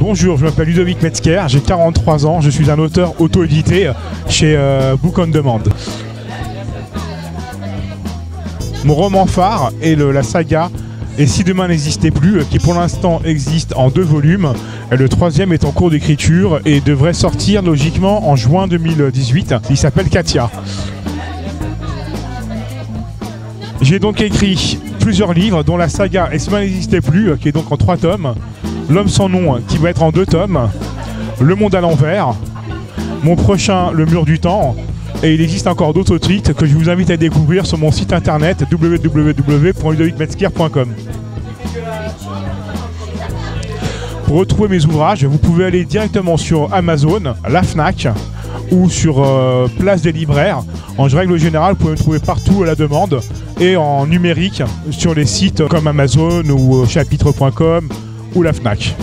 Bonjour, je m'appelle Ludovic Metzger, j'ai 43 ans, je suis un auteur auto-édité chez euh, Book on Demand. Mon roman phare est la saga Et si demain n'existait plus, euh, qui pour l'instant existe en deux volumes. Le troisième est en cours d'écriture et devrait sortir logiquement en juin 2018. Il s'appelle Katia. J'ai donc écrit plusieurs livres, dont la saga Et si demain n'existait plus, euh, qui est donc en trois tomes. L'homme sans nom, euh, qui va être en deux tomes. Le monde à l'envers. Mon prochain, Le mur du temps. Et il existe encore d'autres titres que je vous invite à découvrir sur mon site internet www.ludovicmetzger.com. Pour retrouver mes ouvrages, vous pouvez aller directement sur Amazon, la Fnac ou sur euh, Place des libraires. En règle générale, vous pouvez me trouver partout à la demande et en numérique sur les sites comme Amazon ou euh, chapitre.com ou la Fnac.